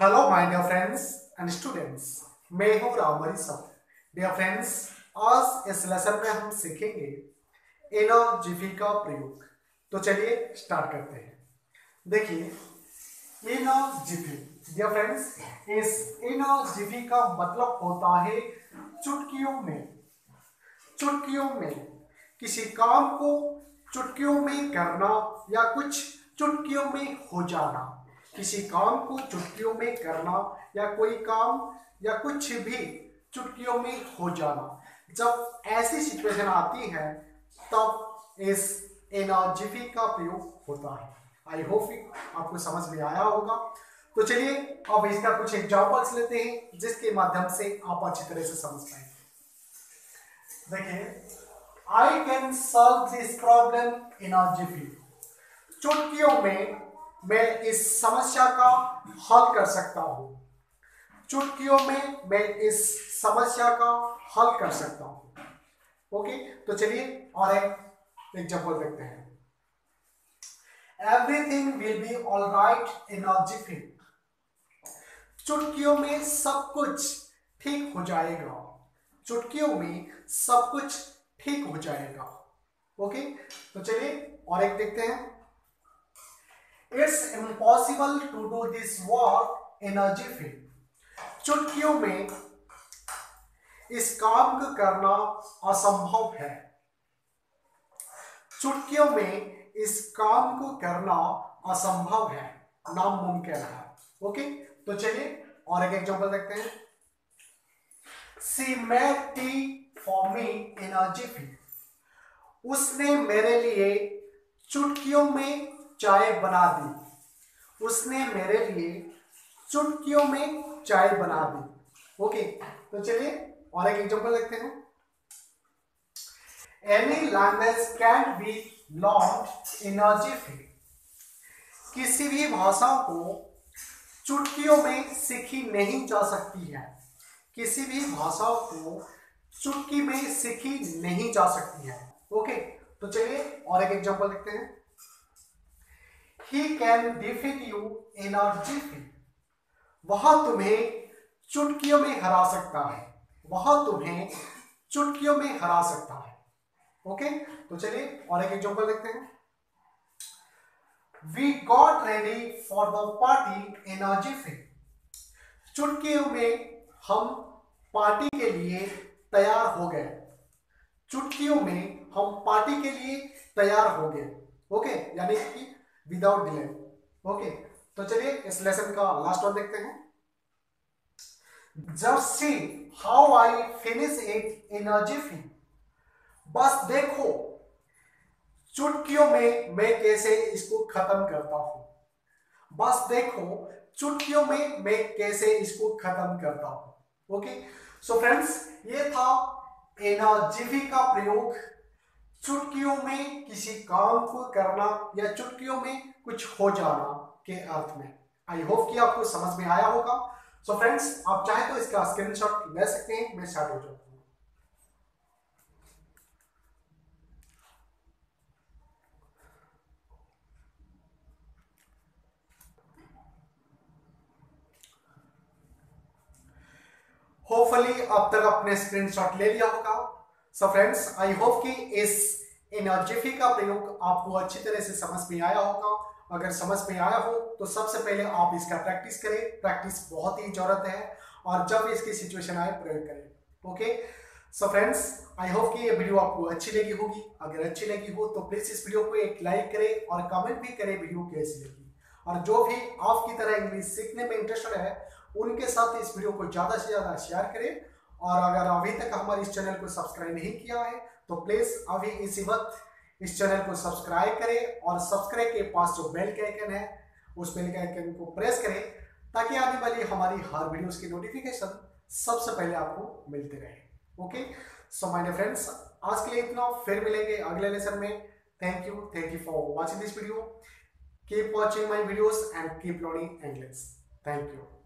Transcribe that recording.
Hello my dear friends and students मैं हूँ रामरी सब डियर फ्रेंड्स आज इस लेसन में हम सीखेंगे एनर्जी का प्रयोग। तो चलिए स्टार्ट करते हैं। देखिए एनर्जी डियर फ्रेंड्स इस एनर्जी का मतलब होता है चुटकियों में। चुटकियों में। किसी काम को चुटकियों में करना या कुछ चुटकियों में हो जाना। किसी काम को चुटकियों में करना या कोई काम या कुछ भी चुटकियों में हो जाना। जब ऐसी सिचुएशन आती है, तब इस एनर्जी का प्रयोग होता है। आई होप आपको समझ में आया होगा। तो चलिए, अब इसका कुछ एग्जांपल्स लेते हैं, जिसके माध्यम से आप अच्छी तरह से समझ पाएँगे देखिए I can solve this problem in jiffy चुटकियों में मैं इस समस्या का हल कर सकता हूँ। चुटकियों में मैं इस समस्या का हल कर सकता हूँ। ओके तो चलिए और एक एग्ज़ाम्पल देखते हैं। Everything will be all right in jiffy चुटकियों में सब कुछ ठीक हो जाएगा। चुटकियों में सब कुछ ठीक हो जाएगा। ओके तो चलिए और एक देखते हैं। It's impossible to do this work energy free चुटकियों में इस काम को करना असंभव है। चुटकियों में इस काम को करना असंभव है, नामुमकिन है। ओके तो चलिए और एक एग्जांपल देखते हैं। She made tea for me in a jiffy उसने मेरे लिए चुटकियों में चाय बना दी। उसने मेरे लिए चुटकियों में चाय बना दी। ओके तो चलिए और एक एग्ज़ाम्पल देखते हैं। Any language can be launch in किसी भी भाषा को चुटकियों में सीखी नहीं जा सकती है। किसी भी भाषा को चुटकी में सीखी नहीं जा सकती है। ओके तो चलिए और एक एग्ज़ाम्पल देखते हैं। He can defeat you in a jiffy वह तुम्हें चुटकियों में हरा सकता है। वह तुम्हें चुटकियों में हरा सकता है। ओके तो चलिए और एक एग्जांपल देखते हैं। We got ready for the party in a jiffy चुटकियों में हम पार्टी के लिए तैयार हो गए। चुटकियों में हम पार्टी के लिए तैयार हो गए। ओके यानी कि विदाउट डिले ओके तो चलिए इस लेसन का लास्ट वन देखते हैं। Just see how I finish it in a बस देखो, चुटकियों में मैं कैसे इसको खत्म करता हूँ। बस देखो, चुटकियों में मैं कैसे इसको खत्म करता हूँ। ओके सो फ्रेंड्स ये था एनर्जी का प्रयोग। चुटकियों में किसी काम को करना या चुटकियों में कुछ हो जाना के अर्थ में। आई होप कि आपको समझ में आया होगा। सो so फ्रेंड्स आप चाहे तो इसका स्क्रीनशॉट ले सकते हैं, मैं स्टार्ट हो हूँ। होपफुली अब तक अपने स्क्रीनशॉट ले लिया होगा। सो फ्रेंड्स आई होप कि इस एनर्जी का प्रयोग आपको अच्छी तरह से समझ में आया होगा। अगर समझ में आया हो तो सबसे पहले आप इसका प्रैक्टिस करें। प्रैक्टिस बहुत ही ज़रूरत है और जब इसकी सिचुएशन आए, प्रयोग करें। Okay so friends I hope कि ये वीडियो आपको अच्छी लगी होगी। अगर अच्छी लगी हो तो प्लीज़ इस वीडियो को एक लाइक करें और कमेंट भी करें वीडियो कैसी लगी। और जो भी आपकी तरह इंग्लिश सीखने में इंटरेस्टेड है, उनके साथ इस वीडियो को ज़्यादा से ज़्यादा शेयर करें। और अगर अभी तक हमारे इस चैनल को सब्सक्राइब नहीं किया है तो प्लीज़ अभी इसी वक्त इस चैनल को सब्सक्राइब करें और सब्सक्राइब के पास जो बेल के आइकन है, उस बेल के आइकन को प्रेस करें, ताकि आने वाली हमारी हर वीडियोस की नोटिफिकेशन सबसे पहले आपको मिलते रहे। ओके सो माय फ्रेंड्स आज के लिए इतना। फिर मिलेंगे अगले लेसन में। Thank you thank you for watching this video keep watching my videos and keep learning English thank you